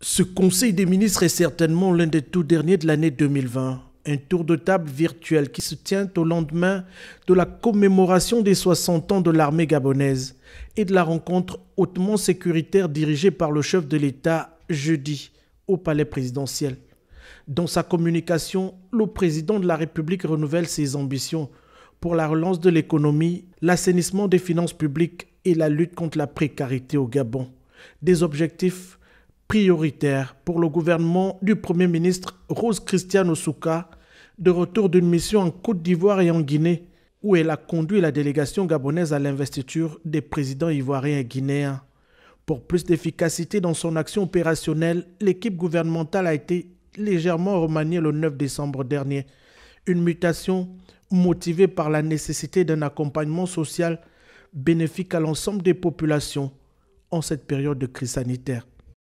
Ce Conseil des ministres est certainement l'un des tout derniers de l'année 2020. Un tour de table virtuel qui se tient au lendemain de la commémoration des 60 ans de l'armée gabonaise et de la rencontre hautement sécuritaire dirigée par le chef de l'État jeudi au palais présidentiel. Dans sa communication, le président de la République renouvelle ses ambitions pour la relance de l'économie, l'assainissement des finances publiques et la lutte contre la précarité au Gabon. Des objectifs prioritaire pour le gouvernement du Premier ministre Rose Christiane Osouka de retour d'une mission en Côte d'Ivoire et en Guinée, où elle a conduit la délégation gabonaise à l'investiture des présidents ivoiriens et guinéens. Pour plus d'efficacité dans son action opérationnelle, l'équipe gouvernementale a été légèrement remaniée le 9 décembre dernier. Une mutation motivée par la nécessité d'un accompagnement social bénéfique à l'ensemble des populations en cette période de crise sanitaire.